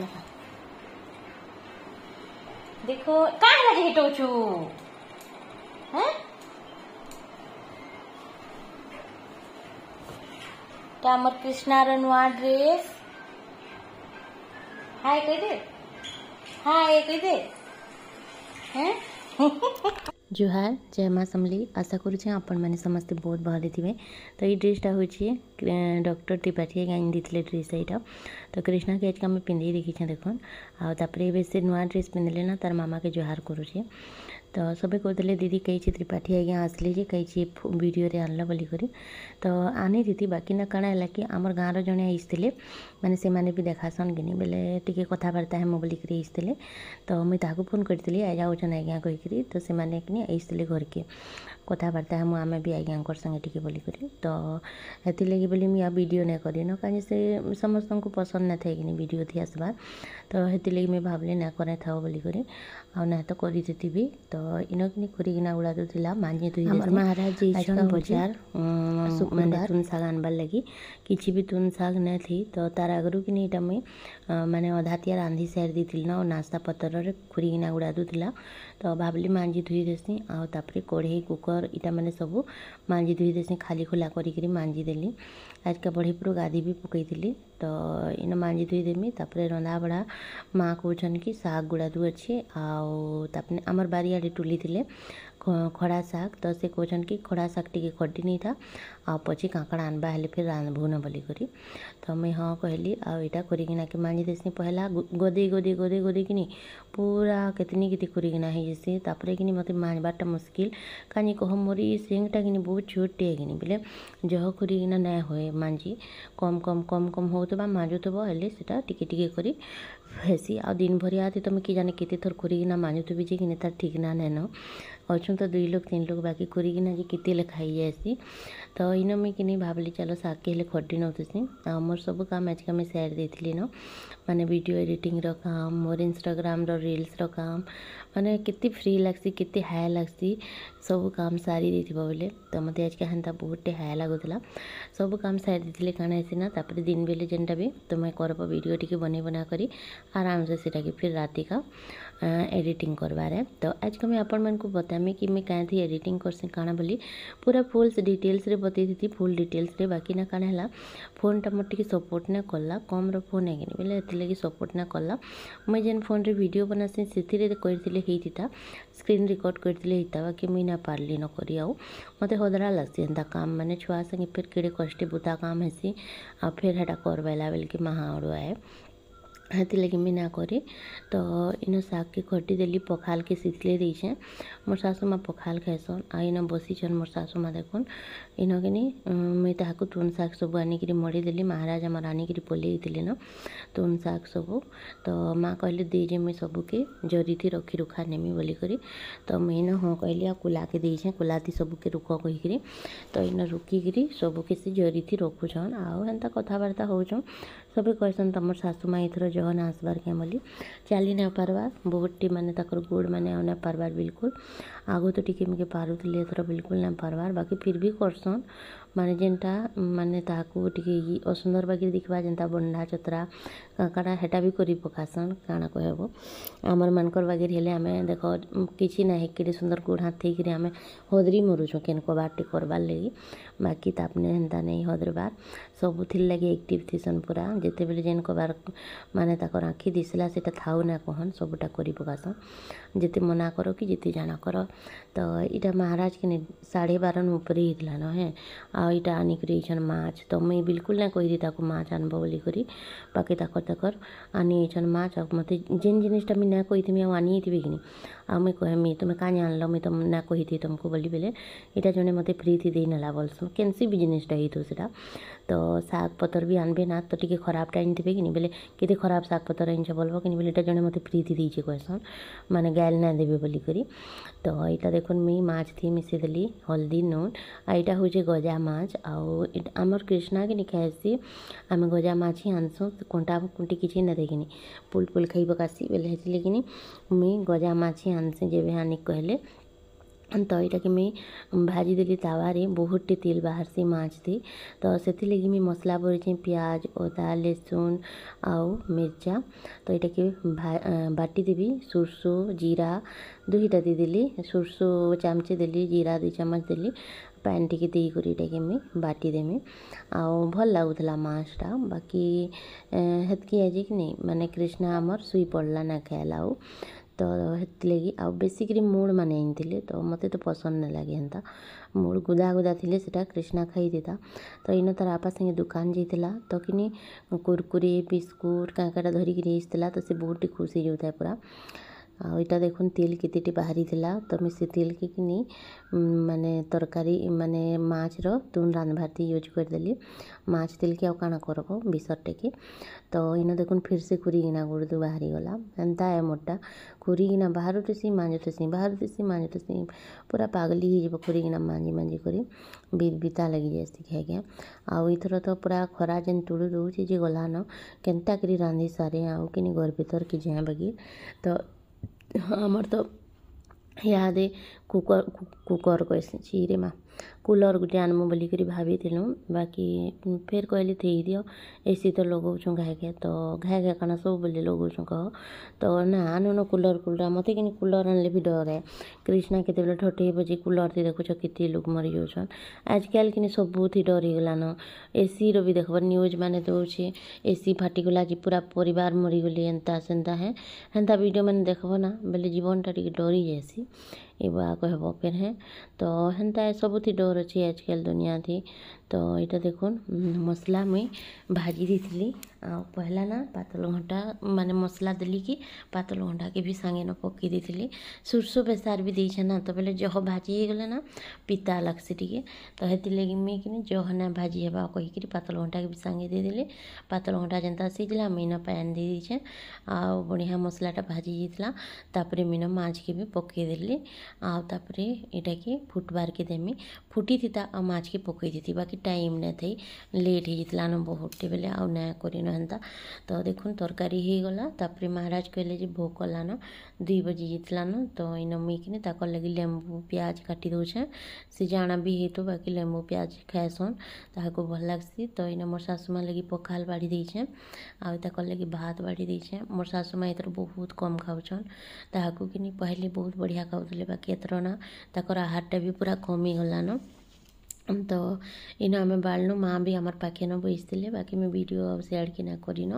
यहाँ देखो कहाँ लगे है टोचू हैं टामर कृष्णा रनवा ड्रेस हाय कह दे हाय कह दे हैं ଜୁହାର ଜୟ ମା ସମଲି ଆଶା କରୁଛେ ଆପଣମାନେ ସମସ୍ତେ ବହୁତ ଭଲ ଥିବେ ତ ଏଇ ଡ୍ରେସ୍ଟା ହେଉଛି ଡକ୍ଟର ତ୍ରିପାଠୀ ଆଣି ଦେଇଥିଲେ ଡ୍ରେସ୍ ଏଇଟା ତ କ୍ରିଷ୍ଣା କେଜ୍କେ ଆମେ ପିନ୍ଧିକି ଦେଖିଛେ ଦେଖୁନ୍ ଆଉ ତାପରେ ଏବେ ସେ ନୂଆ ଡ୍ରେସ୍ ପିନ୍ଧିଲେ ନା ତାର ମାମାକେ ଜୁହାର କରୁଛେ तो सब कहते दीदी कहीं त्रिपाठी आज्ञा आसली जे कई भिडे आनल बोलिकी तो आनी दीदी बाकी ना कण है कि आम गाँव रणे आई मैंने से मैंने भी देखासन कि बोले टी कथबार्ता हेमं बोलिक आई तो मुझे ताको फोन करी आ जाऊन आज्ञा कहीक तो से आई घर के कथबार्ता है आम भी आज्ञा संगे टी बोल तो हेतिलगे बोली मुझे भिडियो ना करेन कहीं से समस्त को पसंद न था कि भिड थी आसवा तो हेतिलगे मुझे भावली ना कराई था बोलिक आ तो करी तो इनकनी खुरीगिना उड़ादो थिला मान्य दुई हमर महाराज बजार मैंने तुन साग आनबार लगी किसी भी तुन साग न थी तो तार आगु कि नहीं मुई मैंने अधातिया रांधि सारी देती ना नास्ता पतर खुरीगिना उड़ादो दूसरा तो भावली मांझी धोई देसी आपर कढ़ई कुकर इटा मैंने सब मांझी धोई देसी खाली खोला करी मांझी देली आज का बढ़ीपुर पूरा गाधी भी पकई ତ ଇନ ମାଞ୍ଜି ଧୁଇ ଦେମି ତାପରେ ରନ୍ଧାବଢ଼ା ମା' କହୁଛନ୍ କି ଶାଗ୍ ଗୁଡ଼ା ଧୁଅ ଅଛି ଆଉ ତାପରେ ଆମର ବାରିଆଡ଼େ ଟୁଲି ଥିଲେ खड़ा साग तो से कौन कि खड़ा साग टी खटी नहीं था आ पची कांकड़ा आनवा हेल्ले फिर रांधुन बोलिकी तो मुई हाँ कहली आईटा खोरिकिना के मांगी देसी पहला गदे गदे गदे गदे कि पूरा कितनी कितनी खोरिकिना हो तापर कि मत मांगवाटा मुस्किल कहीं कह मोरी सींगटा कि बहुत छोटे कि बोले जह खोरिकिना ना हुए मांझी कम कम कम कम हो मांजुबा टिके टिके कर फेसी आ दिन भरी आती तुम्हें कि जाने के थर खोरिकिना मांजु थी जी कि ठीक ना नैन अच्छा ତ ଦୁଇ ଲୋକ ତିନି ଲୋକ ବାକି କରିକିନା ଆଜି କେତେ ହେଲେ ଖାଇଯାଇ ଆସି ତ ଇନ ମୁଇଁ କିନି ଭାବିଲି ଚାଲ ଶାଗକେ ହେଲେ ଖଟି ନେଉଥିସି ଆଉ ମୋର ସବୁ କାମ ଆଜିକା ମୁଇଁ ସେୟାର ଦେଇଥିଲି ନ ମାନେ ଭିଡ଼ିଓ ଏଡ଼ିଟିଂର କାମ ମୋର ଇନଷ୍ଟାଗ୍ରାମର ରିଲ୍ସର କାମ मैंने के फ्री लग्सी के हाय लग्सी सब काम सारी देव बोले तो मत आज का हेन्ता बहुत टे हाय लगुला सब कम सारी कण ऐसीना दिन बेले जेनटा भी तुम्हें तो करब भिडियो टी बन बना कर आराम से सीटा कि फिर राति का एडिटिंग करवारे तो आज का मैं आपण मैं बतामी कि मैं कहीं थी एडिटिंग करसी कण बोली पूरा फुल्स डिटेल्स बतई थी फुल डिटेल्स बाकी ना कण है फोन टा मोटे सपोर्ट ना कला कम्र फोन है कि बोले ये सपोर्ट ना कला मुझे जेन फोन रे भिड बनासी ହେଲେ ହେଇଥିତା ସ୍କ୍ରିନ୍ ରେକର୍ଡ଼ କରିଦେଲେ ହେଇତାବା କି ମୁଇଁ ନା ପାର୍ଲି ନ କରି ଆଉ ମୋତେ ହଦରା ଲାଗ୍ସି ଏନ୍ତା କାମ୍ ମାନେ ଛୁଆ ସାଙ୍ଗେ ଫେର୍ କେଡ଼େ କଷ୍ଟେ ବୁତା କାମ୍ ହେସି ଆଉ ଫେର୍ ହେଟା କରବାଇଲା ବେଲ୍କେ ମାହା ଅଡ଼ୁଆ ଏ ହେଥିର୍ଲାଗି ମୁଇଁ ନାଇଁ କରେ ତ ଇନ ଶାଗ୍କେ ଖଟି ଦେଲି ପଖାଲ୍କେ ସିଝଲେଇ ଦେଇଛେଁ ମୋର୍ ଶାଶୁ ମା' ପଖାଲ୍ ଖାଏସନ୍ ଆଉ ଇନ ବସିଛନ୍ ମୋର୍ ଶାଶୁ ମା' ଦେଖୁନ୍ ଇନ କିନି ମୁଇଁ ତାହାକୁ ତୁନ୍ ଶାଗ୍ ସବୁ ଆନିକିରି ମଡ଼େଇ ଦେଲି ମହାରାଜ୍ ଆମର୍ ଆନିକିରି ପଲେଇଥିଲେ ନ ତୁନ୍ ଶାଗ୍ ସବୁ ତ ମା' କହିଲେ ଦେଇ ଯେ ମୁଇଁ ସବୁକେ ଜରିଥି ରଖି ରୁଖା ନେମି ବୋଲିକରି ତ ମୁଇଁ ଇନ ହଁ କହିଲି ଆଉ କୁଲାକେ ଦେଇଛେଁ କୁଲାତି ସବୁକେ ରୁଖ କହିକିରି ତ ଇନ ରୁକିକିରି ସବୁକେ ସେ ଜରିଥି ରଖୁଛନ୍ ଆଉ ହେନ୍ତା କଥାବାର୍ତ୍ତା ହଉଛନ୍ ସବେ କହେସନ୍ ତମର୍ ଶାଶୁ ମା' ଏଥର ಜೋನ ಹಾಸ್ಬಾರ್ಗೆ ಎಂಬಲ್ಲಿ ಚಾಲಿನೇ ಪರ್ವಾರ್ ಬೋಟ್ಟಿ ಮನೆ ತಕ್ರ ಗೂಡ್ ಮನೆ ಅವನ ಪರ್ವಾರ್ ಬಿಲ್कुल आगो तो टिके मुके पारू तो ले थोड़ा बिल्कुल ना परवार बाकी फिर भी करसन मान जेनटा मानने ताकू असुंदर बाकी देखा जेनता बंडा चतरा कंका हेटा भी कर पकासन काण कहब आमर मानकर बागर हेले आम देख किसी ना कि सुंदर गुड़ हाथ थी आम हदरी मरुच केन कबार टे करार लगे बाकी तापने हेन्ता नहीं हदरबार सब थी लगे एक्टिव थीसन पूरा जिते बिल जेन कबार मान तर आखि दिशा से कहन सबूटा कर पकासन जिते मना कर कि जिते जाना कर तो यहाँ महाराज के साढ़े बार नुपरी होता है ଏଇଟା ଆନିକରି ଏଇଛନ୍ ମାଛ୍ ତ ମୁଇଁ ବିଲକୁଲ୍ ନାଇଁ କହିଲି ତାକୁ ମାଛ୍ ଆନ୍ବ ବୋଲିକରି ବାକି ତାକର୍ ତାକର୍ ଆନି ଏଇଛନ୍ ମାଛ୍ ଆଉ ମୋତେ ଯେନ୍ ଜିନିଷ୍ଟା ମୁଇଁ ନାଇଁ କହିଥିମି ଆଉ ଆନି ହେଇଥିବି କିନି ଆଉ ମୁଇଁ କହେମି ତୁମେ କାହିଁ ଆନ୍ଲ ମୁଇଁ ତମ ନାଇଁ କହିଥିବି ତମକୁ ବୋଲି ବେଲେ ଇଟା ଜଣେ ମୋତେ ଫ୍ରିଥି ଦେଇନେଲା ବୋଲ୍ସନ୍ କେନ୍ସି ବି ଜିନିଷ୍ଟା ହେଇଥିବ ସେଟା ତ ଶାଗ୍ ପତର୍ ବି ଆନ୍ବେ ନା ତ ଟିକେ ଖରାପ୍ଟା ଆନିଥିବେ କିନି ବେଲେ କେତେ ଖରାପ୍ ଶାଗ୍ ପତର୍ ଆନିଛ ବୋଲ୍ବ କିନି ବେଲେ ଇଟା ଜଣେ ମୋତେ ଫ୍ରିଥି ଦେଇଛେ କହେସନ୍ ମାନେ ଗାଏଲ୍ ନାଇଁ ଦେବେ ବୋଲିକରି ତ ଇଟା ଦେଖୁନ୍ ମୁଇଁ ମାଛ୍ ଥି ମିଶେଇଦେଲି ହଲ୍ଦି ନୁନ୍ ଆଉ ଇଟା ହଉଛେ ଗଜା ମାଛ୍ ଆଉ ଆମର୍ କ୍ରିଷ୍ଣାକେ ନି ଖାଏସି ଆମେ ଗଜା ମାଛ୍ ହିଁ ଆନ୍ସୁଁ କଣ୍ଟା କୁଣ୍ଟି କିଛି ନାଇଁ ଦେଇକିନି ପୁଲ୍ ପୁଲ୍ ଖାଇ ପକାସି ବେଲେ ହେଥିର୍ଲାଗିନି ମୁଇଁ ଗଜା ମାଛ୍ ହିଁ ଆନ୍ସି ଯେବେ ଆନି କହେଲେ ତ ଇଟାକେ ମୁଇଁ ଭାଜିଦେଲି ତାୱାରେ ବହୁତଟେ ତେଲ୍ ବାହାର୍ସି ମାଛ୍ଥି ତ ସେଥିର୍ଲାଗି ମୁଇଁ ମସ୍ଲା ବରିଚେଁ ପିଆଜ୍ ଅଦା ଲେସୁନ୍ ଆଉ ମିର୍ଚା ତ ଇଟାକେ ବାଟିଦେବି ସୁର୍ଷ ଜିରା ଦୁହିଟା ଦେଇଦେଲି ସୁର୍ଷ ଚାମ୍ଚେ ଦେଲି ଜିରା ଦୁଇ ଚାମଚ୍ ଦେଲି पैन टिके देखे बाटिदेमि आल लगुला माँसटा बाकी हेतक आजे कि नहीं मैंने कृष्णा आम शु पड़ला ना खेल तो आउ तो हेतलेगी आ बेसिकी मूड मान आनी तो मत तो पसंद ना लगे हेन्ता मूड गुदा गुदा थी से कृष्णा खाई था तो इन तार आपा सागे दुकान जाइला तो कि कुरकुरी बिस्कुट क्या क्या धरिकी तो सी बहुत खुश हो जाए पूरा आईटा देख तिल कते बाहरी तो मैं तिल के कि मानने तरकारी मानने मछर तुन रांधारती यूज करदेली मछ तिल के आँ कर विषर टेके तो इन देख फिर से खुरीकिना गुड़ बाहरी गला एंता है मोटा गिना बाहर थी मांजुसी बाहर थी मांजुसी पूरा पगली ही खुरीकिना मांजी मांजी कर बीता लगी जाए क्या आईथर तो पूरा खरा जेन तुड़ दूसरी गलान के रांधि सारे आउ गर्भितर घर कि जहाँ बगे तो ଆମର ତ ଇହାଦେ କୁକର୍ କୁକର୍ କହିସି ଛି ମା' କୁଲର୍ ଗୋଟେ ଆଣିବୁ ବୋଲିକରି ଭାବିଥିଲୁ ବାକି ଫେର୍ କହିଲି ଥେଇ ଦିଅ ଏସି ତ ଲଗାଉଛୁ ଘାଏ ଘାଏ ତ ଘାଏ ଘାଏ କାଣା ସବୁବେଳେ ଲଗାଉଛୁ କହ ତ ନା ଆଣୁନ କୁଲର୍ କୁଲର୍ ମୋତେ କିନି କୁଲର୍ ଆଣିଲେ ବି ଡରେ କ୍ରିଷ୍ଣା କେତେବେଳେ ଠଟେଇ ବଜେ କୁଲର୍ଥି ଦେଖୁଛ କେତେ ଲୋକ ମରିଯାଉଛନ୍ ଆଜିକାଲି କିନି ସବୁଥି ଡରିଗଲାନ ଏସିର ବି ଦେଖବ ନ୍ୟୁଜ୍ମାନେ ଦେଉଛି ଏସି ଫାଟିଗଲା ଯେ ପୁରା ପରିବାର ମରିଗଲି ଏନ୍ତା ସେନ୍ତା ହେ ହେନ୍ତା ଭିଡ଼ିଓମାନେ ଦେଖବ ନା ବୋଲେ ଜୀବନଟା ଟିକେ ଡରି ଯାଏସି ଏଗୁଡ଼ା କହିବ ଓକେ ତ ହେନ୍ତା ସବୁଥି ଡର୍ ଅଛି ଆଜିକାଲି ଦୁନିଆଥି ତ ଏଇଟା ଦେଖୁନ୍ ମସଲା ମୁଇଁ ଭାଜି ଦେଇଥିଲି पहला ना पतल घंटा मान मसला देखी पात घंटा के भी सांगे न पकईदी सोरसो बेसार भी देछे ना तो बोले जह भाजी गले ना पिता लगसी टी तो लगे मुझे जह ना भाजी हे कहीकि पतल घंटा के भी सांगे देदेली पतल घंटा जेनता सीझला मीन पैन दे दीछे आ बढ़िया मसलाटा भाजी जाता तापर मीन माँ के भी पकईदेली आपरे यटा कि फुटबार के देमी फुटी थी माँ के पकई दे बाकी टाइम ना थे लेट हो जाता ना बहुत बेले आउ ना कर ହେନ୍ତା ତ ଦେଖୁନ୍ ତରକାରୀ ହେଇଗଲା ତାପରେ ମହାରାଜ କହିଲେ ଯେ ଭୋଗ କଲାନ ଦୁଇ ବଜି ଯାଇଥିଲାନ ତ ଇନ ମୁଇଁକିନି ତାକର୍ ଲାଗି ଲେମ୍ବୁ ପିଆଜ କାଟି ଦଉଛେଁ ସେ ଜାଣା ବି ହେଇଥିବ ବାକି ଲେମ୍ବୁ ପିଆଜ ଖାଏସନ୍ ତାହାକୁ ଭଲ୍ ଲାଗ୍ସି ତ ଇନ ମୋର୍ ଶାଶୁମା ଲାଗି ପଖାଲ୍ ବାଢ଼ି ଦେଇଛେଁ ଆଉ ତାକର୍ ଲାଗି ଭାତ୍ ବାଢ଼ି ଦେଇଛେଁ ମୋର୍ ଶାଶୁମା ଏଥର ବହୁତ କମ୍ ଖାଉଛନ୍ ତାହାକୁ କିନି ପହିଲି ବହୁତ ବଢ଼ିଆ ଖାଉଥିଲେ ବାକି ଏଥର ନା ତାକର୍ ଆହାରଟା ବି ପୁରା କମିଗଲାନ তো ইনো আমি বাড়লু মা বি আমার পাখেন বইছিলে বাকি মুই ভিডিও সেয়ার কিনা করিন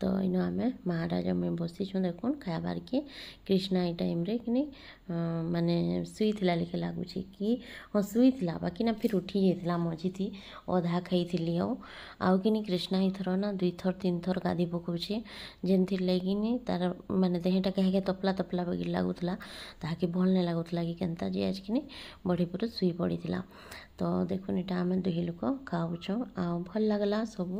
তো ইনো আমি মহারাজা মুই বসিছু দেখুন খাইবার কি কৃষ্ণা এই টাইমরে কিনি ମାନେ ଶୋଇଥିଲା ଲେଖେ ଲାଗୁଛି କି ହଁ ଶୋଇଥିଲା ବାକି ନା ଫିର୍ ଉଠି ଯାଇଥିଲା ମଝିଥି ଅଧା ଖାଇଥିଲି ଆଉ ଆଉ କିନି କ୍ରିଷ୍ଣା ଏଇଥର ନା ଦୁଇଥର ତିନିଥର ଗାଧି ପକଉଛେ ଯେନ୍ଥିର୍ ଲାଗିନି ତାର ମାନେ ଦେହଟା କାହିଁକି ତପଲା ତପଲା ବାକି ଲାଗୁଥିଲା ତାହାକେ ଭଲ୍ ନାଇଁ ଲାଗୁଥିଲା କି କେନ୍ତା ଯେ ଆଜିକିନି ବଢ଼ି ପୁରୁ ଶୁଇ ପଡ଼ିଥିଲା ତ ଦେଖୁନ୍ ଏଇଟା ଆମେ ଦୁଇ ଲୋକ ଖାଉଛୁ ଆଉ ଭଲ୍ ଲାଗଲା ସବୁ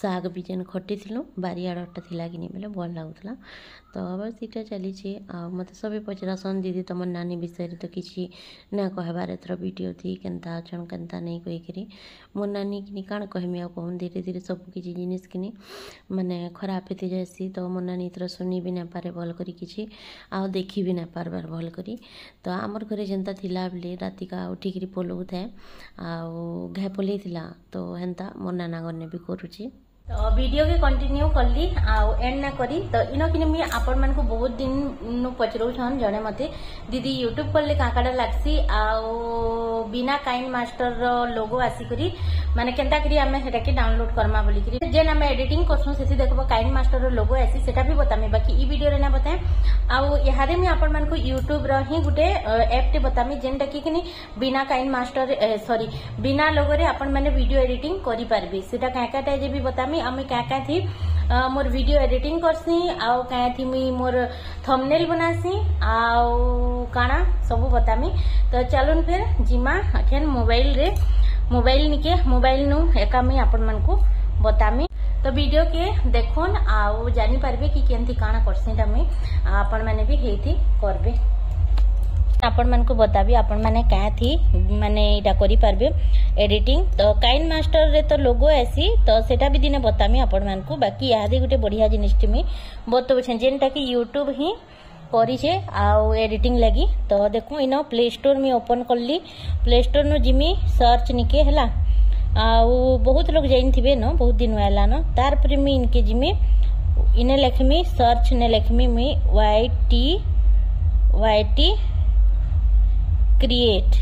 ଶାଗ ବି ଯେନ୍ ଖଟିଥିଲୁ ବାରିଆଡ଼ଟା ଥିଲା କିନି ବେଲେ ଭଲ୍ ଲାଗୁଥିଲା तो अवश्य यहाँ चली मत सब पचरासन दीदी तुम नानी विषय तो किसी ना कहबार एथर भिडियो थी के अच्छा के नहीं कहीकि मो नानी कि कण कहमी आ कहूँ धीरे धीरे सब जिनिस कि मानने खराब होती जासी तो मो नानी एथर शुनि भी ना पारे भल कर देखि भी ना पार्बार भल कर तो आम घर जेनता था रात का उठिक पलू थाए आ घाय पलैला तो हेन्ता मो नाना घर भी करुच्छी तो भिडियो के कंटिन्यू कली आंड ना करी तो इन कि आपण मानक बहुत दिन नु पचरौन जड़े मत दीदी यूट्यूब कले का लगसी आउ बिना काइंड मास्टर लोगो आसिक माने केनता डाउनलोड करमा बोल जेन आम एडिटिंग करसु देख देखो काइंड मास्टर लोगो आसी सेटा बतामी बाकी ई भिडियो ना बताए आउ ये मुझे आपण मानक यूट्यूब रि गोटे एप टे बतामी जेनटा कि बिना काइंड मास्टर सरी बिना लोगो रे आपण करें से कहीं बतामी आमे क्या क्या थी मोर वीडियो एडिटिंग करसी आउ क्या थी मुई मोर थंबनेल बनासी आउ काना सब बतामी तो चलून फिर जीमा अखेन मोबाइल रे मोबाइल निके मोबाइल नु एका मुई मन को बतामी तो वीडियो के देखुन आउ जानी परबे कि केनती काना करसी तमे आपन माने भी हेथि करबे आपण मानक बतावि आपण मैंने क्या थी मानने पार्बे एडिटिंग तो कईन मास्टर रे तो लोगो ऐसी तो सेटा भी दिने बतामी आपण मानक बाकी यहाँ गोटे बढ़िया जिनटे मुझे बतौछे जेनटा कि यूट्यूब हि करे आउ एडिटिंग लगी तो देख इन प्ले स्टोर मुझे ओपन कली प्ले स्टोर नु जिमी सर्च निके है आउ बहुत लोग जान थे न बहुत दिन हलान तार पर मुझे इनके जिमी इन्हें लिखमी सर्च ने लिखमी मुई Y T Y T create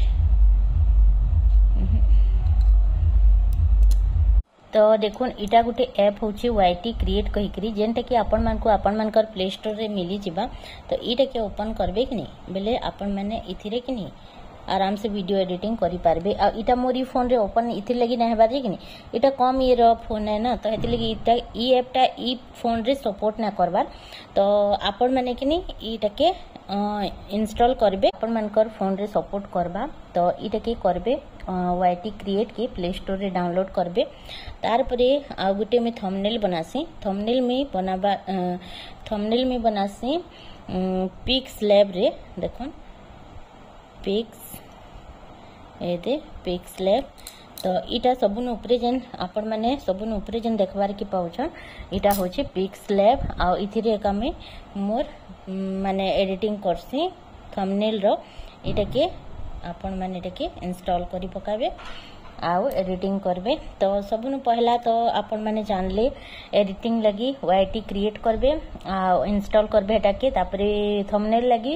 तो देखो इटा गोटे एप हूँ वाई टी क्रिएट कहीकि जेनटा कि आपण मानक आपण मान प्ले स्टोर में मिलजा तो ये ओपन करेंगे कि नहीं बोले आपण मैंने कि नहीं आराम से भिड एडिट करेंगे आटा मोर फोन रे ओपन इलागि ना हेबा कि यहाँ कम ये फोन है ना तो लगी ये एप्टा इ फोन रे सपोर्ट ना करवार तो आपण मैंने कि इटा के इनस्टल करेंगे आपण मानकर फोन रे सपोर्ट करवा तो इटा के करेंगे वाईटी क्रिएट के प्ले स्टोर रे डाउनलोड करेंगे तारपर आउ गोटे मुझे थमनेल बनासी थमनेल में बनाबा थमनेल में बनासी पिक्स लैब रे देखो પેક્સ એતે પેક્સ લેબ તો ଇଟା ସବୁନ ଉପରେ ଯେନ୍ ଆପଣମାନେ ସବୁନ ଉପରେ ଯେନ୍ ଦେଖ୍ବାର୍କେ ପାଉଛନ୍ ଇଟା ହଉଛେ ପିକ୍ସ ଲ୍ୟାବ୍ ଆଉ ଇଥିରେ ଏକା ମୁଇଁ ମୋର ମାନେ ଏଡ଼ିଟିଂ କର୍ସି ଥମ୍ନେଲ୍ର ଇଟାକେ ଆପଣମାନେ ଇଟାକେ ଇନଷ୍ଟଲ୍ କରି ପକାବେ ଆଉ ଏଡିଟିଂ କରିବେ ତ ସବୁନୁ ପହିଲା ତ ଆପଣମାନେ ଜାଣିଲେ ଏଡିଟିଂ ଲାଗି ୱାଇଟି କ୍ରିଏଟ୍ କରିବେ ଆଉ ଇନଷ୍ଟଲ୍ କରିବେ ହେଟାକେ ତାପରେ ଥମ୍ନେଲ୍ ଲାଗି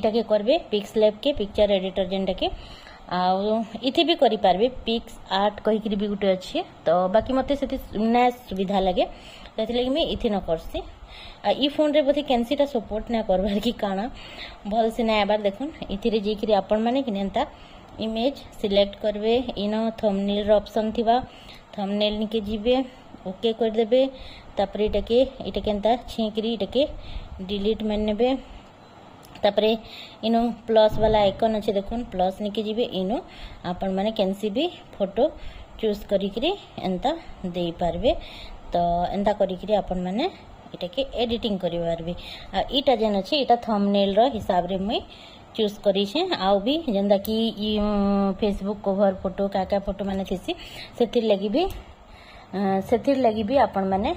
ଇଟାକେ କରିବେ ପିକ୍ସ ଲ୍ୟାବ୍କେ ପିକ୍ଚର ଏଡିଟର ଯେନ୍ଟାକି ଆଉ ଇଥି ବି କରିପାରିବେ ପିକ୍ସ ଆର୍ଟ କହିକିରି ବି ଗୋଟେ ଅଛି ତ ବାକି ମୋତେ ସେଥି ନା ସୁବିଧା ଲାଗେ ସେଥିଲାଗି ମୁଇଁ ଇଥି ନ କର୍ସି ଇ ଫୋନ୍ରେ ବୋଧେ କେନ୍ସିଟା ସପୋର୍ଟ ନା କର୍ବାର୍ କି କାଣା ଭଲ୍ସେ ନା ଆଏବାର୍ ଦେଖୁନ୍ ଇଥିରେ ଯାଇକିରି ଆପଣମାନେ କିନେ ଏନ୍ତା ଇମେଜ୍ ସିଲେକ୍ଟ କରିବେ ଇନ ଥମ୍ନେଲ୍ର ଅପସନ୍ ଥିବା ଥମ୍ନେଲ୍ ନିକେ ଯିବେ ଓକେ କରିଦେବେ ତାପରେ ଏଇଟାକେ ଏଇଟା କେନ୍ତା ଛିଙ୍କିରି ଏଇଟାକେ ଡିଲିଟ୍ ମାରି ନେବେ ତାପରେ ଇନୁ ପ୍ଲସ୍ ବାଲା ଆଇକନ୍ ଅଛି ଦେଖୁନ୍ ପ୍ଲସ୍ ନିକେ ଯିବେ ଇନୁ ଆପଣମାନେ କେନ୍ସି ବି ଫଟୋ ଚୁଜ୍ କରିକିରି ଏନ୍ତା ଦେଇପାରିବେ ତ ଏନ୍ତା କରିକିରି ଆପଣମାନେ ଏଇଟାକେ ଏଡ଼ିଟିଂ କରିପାରିବେ ଆଉ ଇଟା ଯେନ୍ ଅଛି ଇଟା ଥମ୍ନେଲ୍ର ହିସାବରେ ମୁଇଁ चूज कर आउ भी जंदा फेसबुक कभर फोटो क्या क्या फोटो मैंने थी से लगि भी आप पारे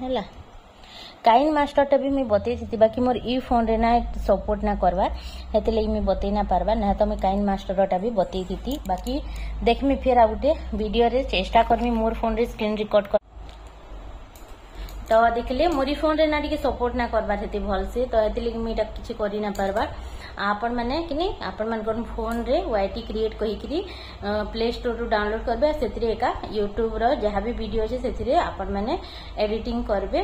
हला कईन मास्टरटा भी मुझे बतई बाकी मोर इ फोन रे ना सपोर्ट ना करवार हेत मुझे बतई ना पार्बार ना तो मुझे कईन मास्टरटा भी बतई थी बाकी देखमी फिर आउ गए भिडियो चेस्टा करमी मोर फोन रे स्क्रीन रिकॉर्ड कर ତ ଦେଖିଲେ ମୋରି ଫୋନ୍ରେ ନା ଟିକେ ସପୋର୍ଟ ନା କରବାର୍ ହେତି ଭଲ୍ସେ ତ ଏଥିଲାଗି ମୁଇଁ ଇଟା କିଛି କରି ନା ପାରବାର୍ ଆପଣମାନେ କିନି ଆପଣମାନଙ୍କର ଫୋନ୍ରେ ୱାଇ ଟି କ୍ରିଏଟ୍ କହିକିରି ପ୍ଲେ ଷ୍ଟୋର୍ରୁ ଡାଉନଲୋଡ୍ କରିବେ ସେଥିରେ ଏକା ୟୁଟ୍ୟୁବ୍ର ଯାହା ବି ଭିଡ଼ିଓ ଅଛି ସେଥିରେ ଆପଣମାନେ ଏଡିଟିଂ କରିବେ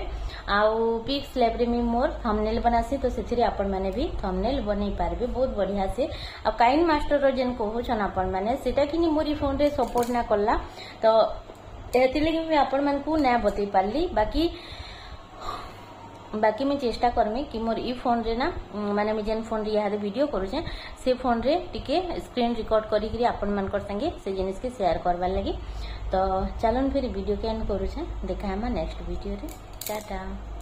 ଆଉ ପିକ୍ସ ଲ୍ୟାବ୍ରେ ମୁଇଁ ମୋର ଥମ୍ନେଲ୍ ବନାସି ତ ସେଥିରେ ଆପଣମାନେ ବି ଥମ୍ନେଲ୍ ବନେଇ ପାରିବେ ବହୁତ ବଢ଼ିଆ ସେ ଆଉ କାଇନ୍ ମାଷ୍ଟର୍ର ଯେନ୍ କହୁଛନ୍ ଆପଣମାନେ ସେଟା କିନି ମୋରି ଫୋନ୍ରେ ସପୋର୍ଟ ନା କଲା ତ लगे मुझे आपण मैं ना बतई पार्ली बाकी बाकी मुझे चेस्टा करमी कि मोर इ फोन रे ना मैंने मुझे फोन रे यहाँ भिड करुचे से फोन रे टिके स्क्रीन रिकॉर्ड करी आपण मान संगे से जिनके सेयार करवार लगी तो चलन फिर भिड कैन करुचे देखा है नेक्स्ट भिडे टाटा